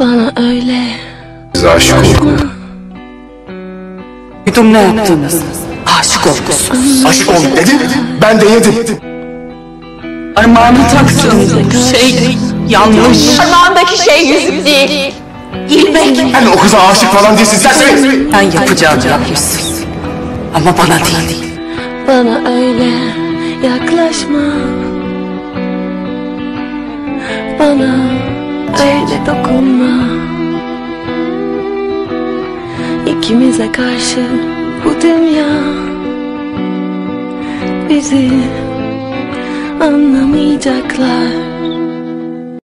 Bana öyle Siz aşık olduk. Duydum ne yaptınız? Aşık olmuşsunuz. Aşık olduk dedin, ben de yedim. Armağanı taksın. Şey yanlış. Parmağındaki şey yüzük değil. İlmek. Ben o kıza aşık falan değilsin, sensin. Ben yapacağımı yapmışsın. Ama bana değil. Bana öyle yaklaşma Bana öyle dokunma. İkimize karşı bu dünya Bizi anlamayacaklar